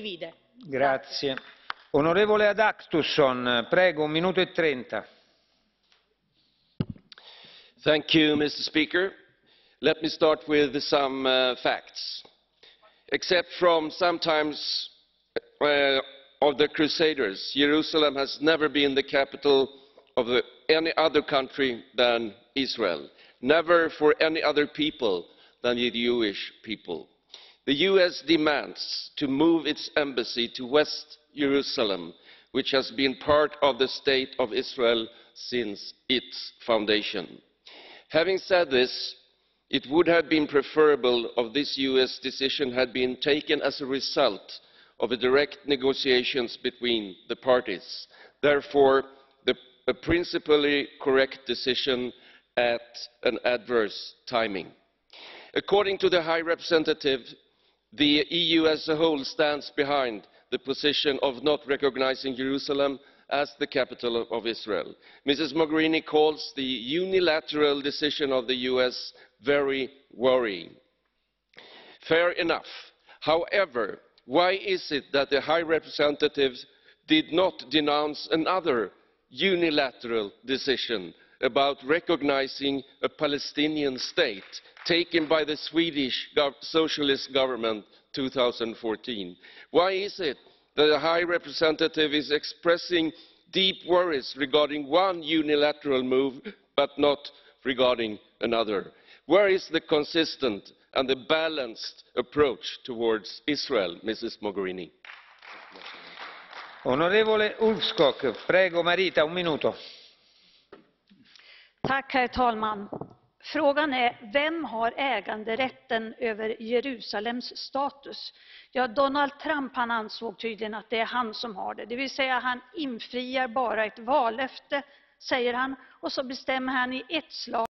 divide. Grazie. Onorevole Adaktusson, prego, un minuto e trenta. Thank you, Mr. Speaker. Let me start with some uh, facts. Except from sometimes uh, of the Crusaders, Jerusalem has never been the capital of the, any other country than Israel, never for any other people than the Jewish people. The US demands to move its embassy to West Jerusalem, which has been part of the State of Israel since its foundation. Having said this, it would have been preferable if this US decision had been taken as a result of direct negotiations between the parties. Therefore, the, a principally correct decision at an adverse timing. According to the High Representative, the EU as a whole stands behind the position of not recognising Jerusalem as the capital of Israel. Mrs Mogherini calls the unilateral decision of the US very worrying. Fair enough. However, why is it that the High Representative did not denounce another unilateral decision about recognising a Palestinian state taken by the Swedish socialist government in 2014? Why is it that the High Representative is expressing deep worries regarding one unilateral move but not regarding another? Where is the consistent and the balanced approach towards Israel, Mrs. Mogherini? Onorevole Ulvskog, prego Marita, un minuto. Tack, herr talman. Frågan är vem har äganderätten över Jerusalems status? Ja, Donald Trump han ansåg tydligen att det är han som har det. Det vill säga han infriar bara ett vallöfte, säger han, och så bestämmer han i ett slag